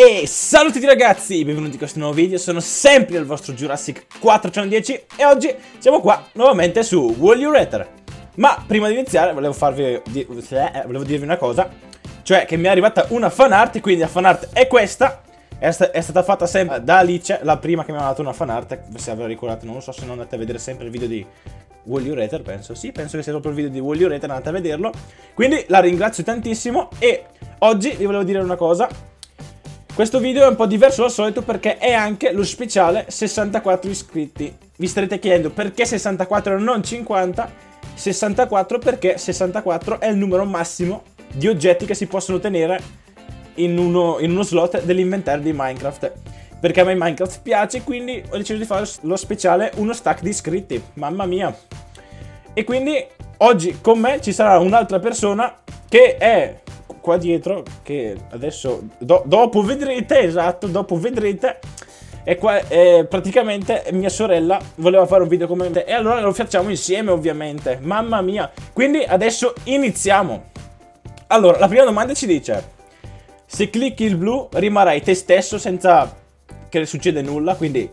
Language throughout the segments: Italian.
E tutti ragazzi, benvenuti in questo nuovo video, sono sempre il vostro Jurassic 410 e oggi siamo qua nuovamente su Wall You. Ma prima di iniziare volevo, farvi, eh, volevo dirvi una cosa, cioè che mi è arrivata una fanart, quindi la fanart è questa, è, sta è, stata fatta sempre da Alice, la prima che mi ha dato una fanart, se ve la ricordate, non lo so se non andate a vedere sempre il video di Wall You penso, sì, penso che sia proprio il video di Wall You andate a vederlo. Quindi la ringrazio tantissimo e oggi vi volevo dire una cosa, questo video è un po' diverso dal solito perché è anche lo speciale 64 iscritti. Vi starete chiedendo perché 64 e non 50? 64 perché 64 è il numero massimo di oggetti che si possono tenere in uno, in uno slot dell'inventario di Minecraft. Perché a me Minecraft piace, quindi ho deciso di fare lo speciale uno stack di iscritti. Mamma mia. E quindi oggi con me ci sarà un'altra persona che è qua dietro che adesso do, dopo vedrete, esatto, dopo vedrete e qua eh, praticamente mia sorella voleva fare un video come me e allora lo facciamo insieme ovviamente. Mamma mia. Quindi adesso iniziamo. Allora, la prima domanda ci dice se clicchi il blu rimarrai te stesso senza che succeda nulla, quindi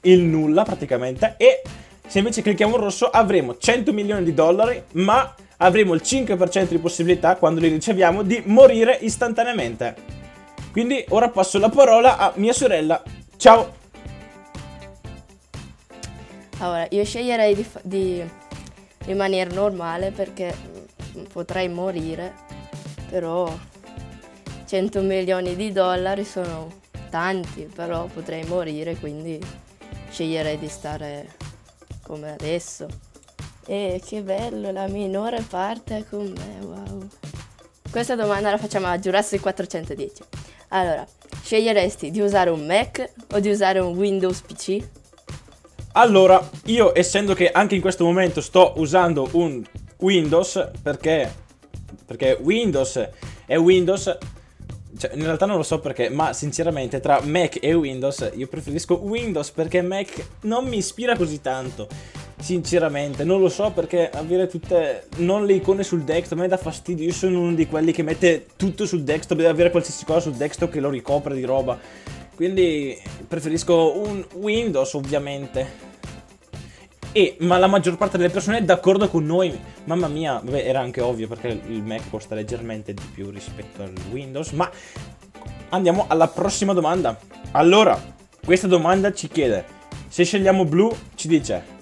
il nulla praticamente e se invece clicchiamo il rosso avremo 100 milioni di dollari, ma avremo il 5% di possibilità, quando li riceviamo, di morire istantaneamente. Quindi ora passo la parola a mia sorella. Ciao! Allora, io sceglierei di, di rimanere normale perché potrei morire, però 100 milioni di dollari sono tanti, però potrei morire, quindi sceglierei di stare come adesso. E che bello, la minore parte con me, wow. Questa domanda la facciamo a Jurassic 410. Allora, sceglieresti di usare un Mac o di usare un Windows PC? Allora, io essendo che anche in questo momento sto usando un Windows, perché, perché Windows è Windows, cioè, in realtà non lo so perché, ma sinceramente tra Mac e Windows io preferisco Windows perché Mac non mi ispira così tanto. Sinceramente, non lo so perché avere tutte. Non le icone sul desktop a me dà fastidio. Io sono uno di quelli che mette tutto sul desktop, deve avere qualsiasi cosa sul desktop che lo ricopre di roba. Quindi preferisco un Windows, ovviamente. E, ma la maggior parte delle persone è d'accordo con noi. Mamma mia, vabbè, era anche ovvio perché il Mac costa leggermente di più rispetto al Windows. Ma andiamo alla prossima domanda. Allora, questa domanda ci chiede: se scegliamo blu, ci dice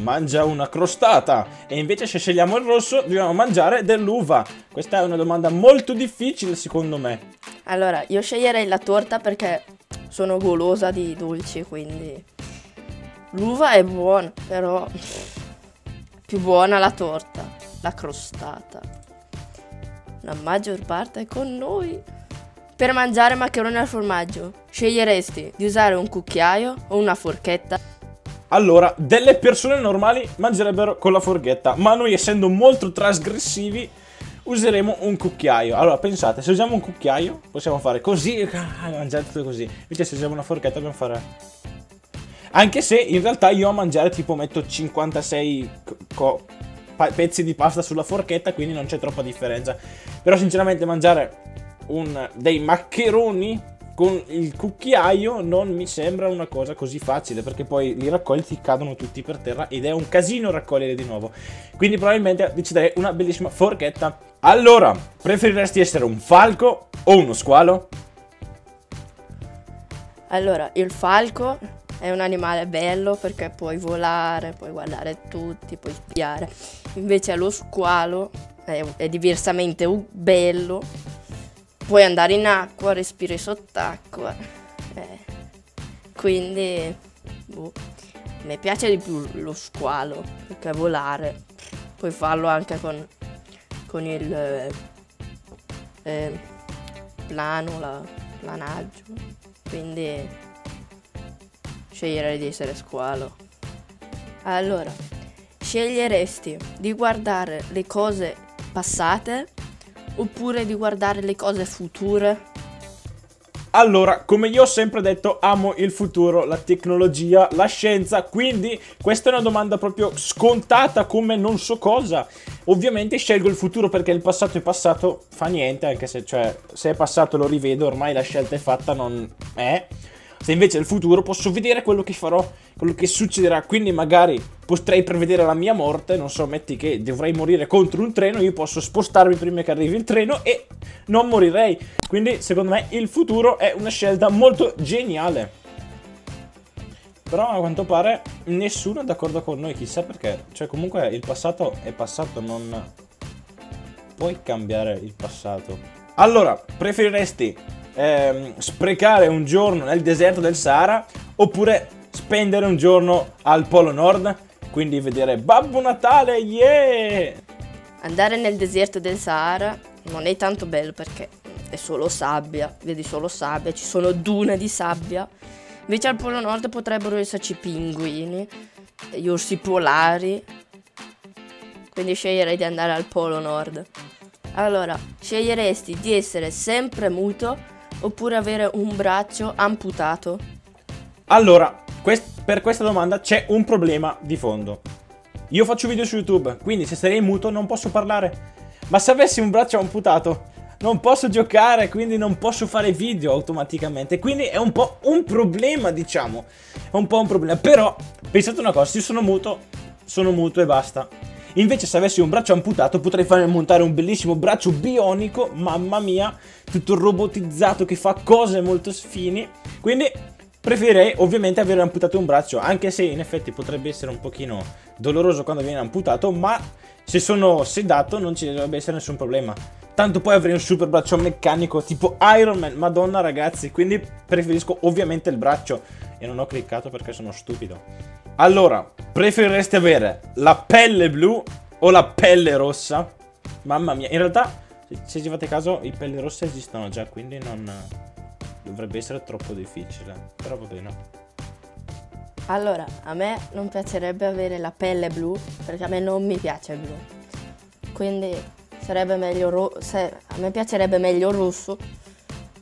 mangia una crostata e invece se scegliamo il rosso dobbiamo mangiare dell'uva. Questa è una domanda molto difficile secondo me. Allora, io sceglierei la torta perché sono golosa di dolci, quindi l'uva è buona, però più buona la torta, la crostata. La maggior parte è con noi. Per mangiare maccheroni al formaggio, sceglieresti di usare un cucchiaio o una forchetta? Allora, delle persone normali mangerebbero con la forchetta, ma noi essendo molto trasgressivi useremo un cucchiaio. Allora, pensate, se usiamo un cucchiaio possiamo fare così e mangiare tutto così. Invece se usiamo una forchetta dobbiamo fare... Anche se in realtà io a mangiare tipo metto 56 pezzi di pasta sulla forchetta, quindi non c'è troppa differenza. Però sinceramente mangiare un, dei maccheroni con il cucchiaio non mi sembra una cosa così facile perché poi li raccogli ti cadono tutti per terra ed è un casino raccogliere di nuovo. Quindi probabilmente deciderei una bellissima forchetta. Allora preferiresti essere un falco o uno squalo? allora il falco è un animale bello perché puoi volare puoi guardare tutti puoi spiare. Invece lo squalo è, è diversamente bello puoi andare in acqua, respiri sott'acqua. Eh, quindi, boh, mi piace di più lo squalo, perché volare. Puoi farlo anche con, con il eh, plano, la, planaggio. Quindi sceglierei di essere squalo. Allora, sceglieresti di guardare le cose passate oppure di guardare le cose future? Allora, come io ho sempre detto, amo il futuro, la tecnologia, la scienza, quindi questa è una domanda proprio scontata come non so cosa. Ovviamente scelgo il futuro perché il passato è passato, fa niente, anche se, cioè, se è passato lo rivedo, ormai la scelta è fatta, non è. Se invece è il futuro posso vedere quello che farò, quello che succederà, quindi magari potrei prevedere la mia morte, non so, metti che dovrei morire contro un treno, io posso spostarmi prima che arrivi il treno e non morirei. Quindi secondo me il futuro è una scelta molto geniale. Però a quanto pare nessuno è d'accordo con noi, chissà perché. Cioè comunque il passato è passato, non puoi cambiare il passato. Allora, preferiresti ehm, sprecare un giorno nel deserto del Sahara oppure spendere un giorno al Polo Nord? Quindi vedere Babbo Natale, yeah! Andare nel deserto del Sahara non è tanto bello perché è solo sabbia, vedi solo sabbia, ci sono dune di sabbia Invece al Polo Nord potrebbero esserci pinguini, gli orsi polari. Quindi sceglierei di andare al Polo Nord. Allora, sceglieresti di essere sempre muto oppure avere un braccio amputato? Allora, quest per questa domanda c'è un problema di fondo. Io faccio video su YouTube, quindi se sarei muto non posso parlare. Ma se avessi un braccio amputato, non posso giocare, quindi non posso fare video automaticamente. Quindi è un po' un problema, diciamo. È un po' un problema. Però, pensate una cosa, se sono muto, sono muto e basta. Invece se avessi un braccio amputato potrei fare montare un bellissimo braccio bionico, mamma mia, tutto robotizzato che fa cose molto fini. Quindi preferirei ovviamente avere amputato un braccio, anche se in effetti potrebbe essere un pochino doloroso quando viene amputato, ma se sono sedato non ci dovrebbe essere nessun problema. Tanto poi avrei un super braccio meccanico tipo Iron Man, madonna ragazzi, quindi preferisco ovviamente il braccio. E non ho cliccato perché sono stupido. Allora, preferireste avere la pelle blu o la pelle rossa? Mamma mia, in realtà, se ci fate caso, i pelli rosse esistono già, quindi non dovrebbe essere troppo difficile. Però va bene. Allora, a me non piacerebbe avere la pelle blu, perché a me non mi piace il blu. Quindi sarebbe meglio ro- se- a me piacerebbe meglio il rosso,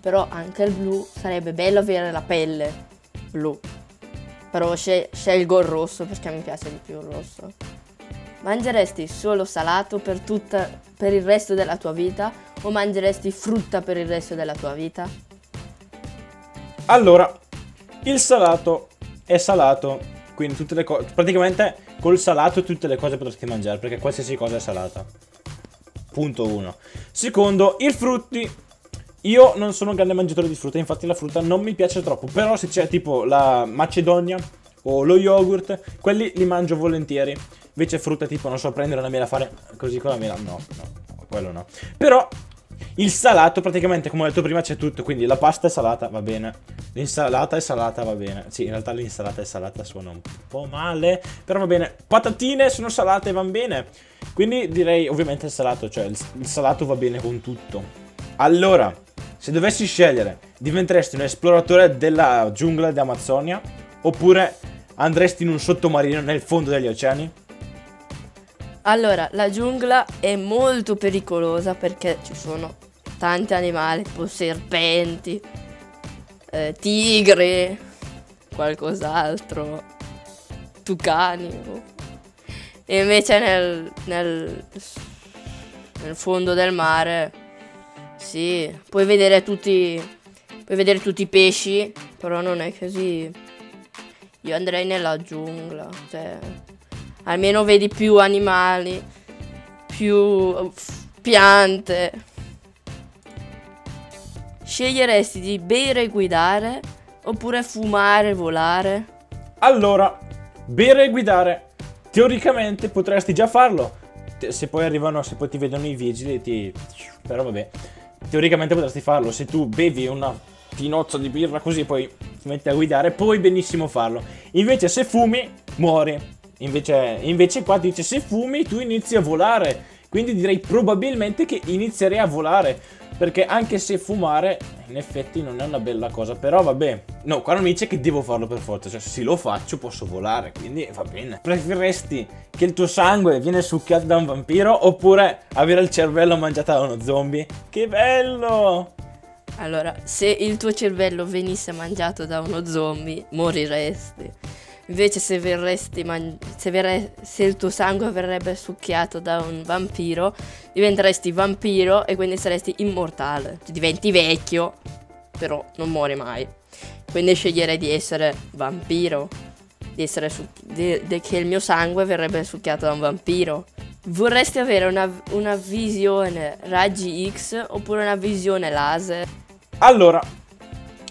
però anche il blu sarebbe bello avere la pelle blu. Però scel- scelgo il rosso perché mi piace di più il rosso. Mangeresti solo salato per, tutta, per il resto della tua vita o mangeresti frutta per il resto della tua vita? Allora, il salato è salato, quindi tutte le cose, praticamente col salato tutte le cose potresti mangiare perché qualsiasi cosa è salata. Punto 1. Secondo, i frutti. Io non sono un grande mangiatore di frutta, infatti la frutta non mi piace troppo. Però se c'è tipo la macedonia o lo yogurt, quelli li mangio volentieri. Invece frutta tipo, non so, prendere una mela, fare così con la mela, no, no, quello no. Però il salato praticamente, come ho detto prima, c'è tutto, quindi la pasta è salata, va bene. L'insalata è salata, va bene. Sì, in realtà l'insalata è salata suona un po' male, però va bene. Patatine sono salate, van bene. Quindi direi ovviamente il salato, cioè il, il salato va bene con tutto. Allora, se dovessi scegliere, diventeresti un esploratore della giungla di Amazzonia oppure andresti in un sottomarino nel fondo degli oceani? Allora, la giungla è molto pericolosa perché ci sono tanti animali, tipo serpenti, eh, tigri, qualcos'altro, tucani. Oh. E invece nel, nel, nel fondo del mare, sì, puoi vedere tutti, puoi vedere tutti i pesci, però non è così. Io andrei nella giungla, cioè, almeno vedi più animali, più piante. Sceglieresti di bere e guidare oppure fumare e volare? Allora, bere e guidare. Teoricamente potresti già farlo. Se poi arrivano, se poi ti vedono i vigili, ti... Però vabbè. Teoricamente potresti farlo. Se tu bevi una pinozza di birra così poi ti metti a guidare, puoi benissimo farlo. Invece se fumi, muori. Invece, invece qua dice se fumi tu inizi a volare. Quindi direi probabilmente che inizierei a volare. Perché anche se fumare, in effetti non è una bella cosa. Però vabbè. No, qua non mi dice che devo farlo per forza. Cioè, se lo faccio posso volare. Quindi va bene. Preferiresti che il tuo sangue viene succhiato da un vampiro? Oppure avere il cervello mangiato da uno zombie? Che bello! Allora, se il tuo cervello venisse mangiato da uno zombie, moriresti. Invece se man- se, verre- se il tuo sangue verrebbe succhiato da un vampiro, diventeresti vampiro e quindi saresti immortale. Diventi vecchio, però non muori mai. Quindi sceglierei di essere vampiro. Di essere su- di- di- che il mio sangue verrebbe succhiato da un vampiro. Vorresti avere una, una visione raggi X oppure una visione laser? Allora,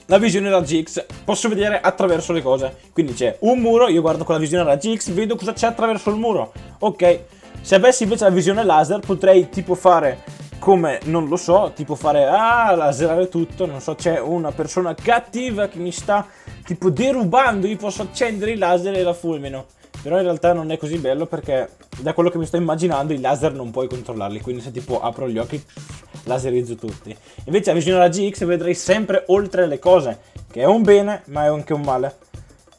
la visione raggi X, posso vedere attraverso le cose. Quindi c'è un muro, io guardo con la visione raggi X, vedo cosa c'è attraverso il muro. Ok, se avessi invece la visione laser potrei tipo fare come, non lo so, tipo fare, ah, laserare tutto, non so, c'è una persona cattiva che mi sta tipo derubando, io posso accendere il laser e la fulmino. Però in realtà non è così bello perché da quello che mi sto immaginando i laser non puoi controllarli, quindi se tipo apro gli occhi laserizzo tutti. Invece a visione alla GX vedrei sempre oltre le cose, che è un bene ma è anche un male.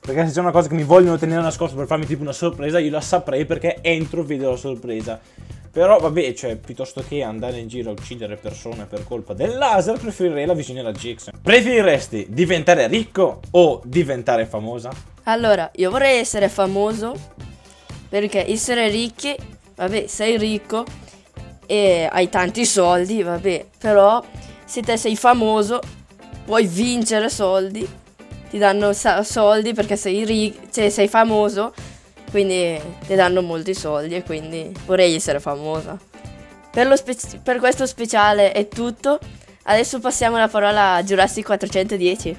Perché se c'è una cosa che mi vogliono tenere nascosto per farmi tipo una sorpresa, io la saprei perché entro vedo la sorpresa. Però vabbè, cioè, piuttosto che andare in giro a uccidere persone per colpa del laser, preferirei la visione alla GX. Preferiresti diventare ricco o diventare famosa? Allora, io vorrei essere famoso perché essere ricchi, vabbè, sei ricco e hai tanti soldi, vabbè, però se te sei famoso puoi vincere soldi, ti danno soldi perché sei cioè sei famoso, quindi ti danno molti soldi e quindi vorrei essere famosa. Per, per questo speciale è tutto, adesso passiamo la parola a Jurassic 410.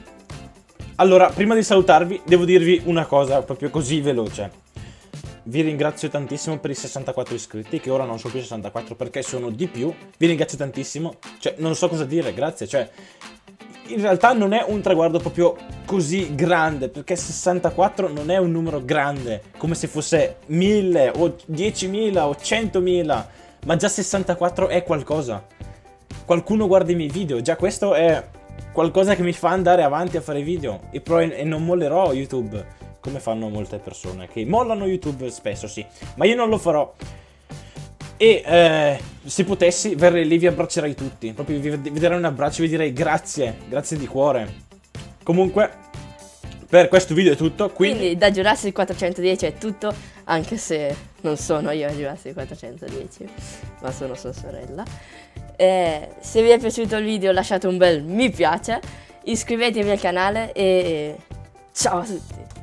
Allora, prima di salutarvi, devo dirvi una cosa proprio così veloce. Vi ringrazio tantissimo per i 64 iscritti, che ora non sono più 64 perché sono di più. Vi ringrazio tantissimo. Cioè, non so cosa dire, grazie. Cioè, in realtà non è un traguardo proprio così grande, perché 64 non è un numero grande, come se fosse 1000 o 10.000 o 100.000, ma già 64 è qualcosa. Qualcuno guarda i miei video, già questo è qualcosa che mi fa andare avanti a fare video e, e non mollerò YouTube come fanno molte persone che mollano YouTube spesso, sì, ma io non lo farò. E eh, se potessi verrei lì vi abbraccerei tutti, proprio vi, vi darei un abbraccio e vi direi grazie, grazie di cuore. Comunque, per questo video è tutto, quindi... Quindi da Jurassic 410 è tutto, anche se non sono io a Jurassic 410, ma sono sua sorella. Eh, se vi è piaciuto il video lasciate un bel mi piace, iscrivetevi al canale e ciao a tutti!